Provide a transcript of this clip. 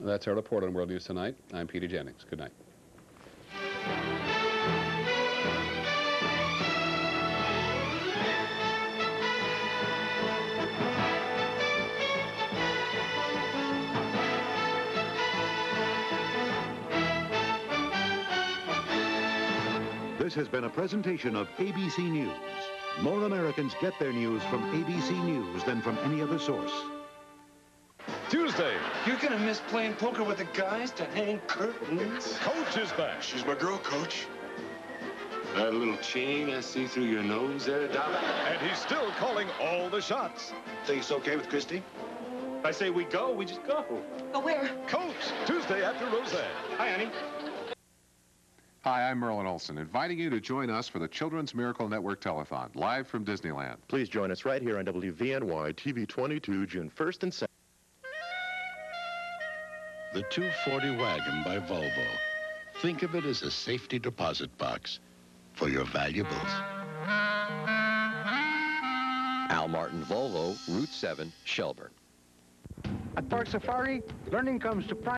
That's our report on World News Tonight. I'm Peter Jennings. Good night. This has been a presentation of ABC News. More Americans get their news from ABC News than from any other source. Tuesday. You're gonna miss playing poker with the guys to hang curtains. Coach is back. She's my girl, Coach. That little chain I see through your nose there, Doc. And he's still calling all the shots. Think it's okay with Christy? I say we go, we just go. Go where? Coach, Tuesday after Roseanne. Hi, honey. Hi, I'm Merlin Olsen, inviting you to join us for the Children's Miracle Network Telethon, live from Disneyland. Please join us right here on WVNY TV 22, June 1st and 2nd. The 240 wagon by Volvo. Think of it as a safety deposit box for your valuables. Al Martin Volvo, Route 7, Shelburne. At Parc Safari, learning comes to prime.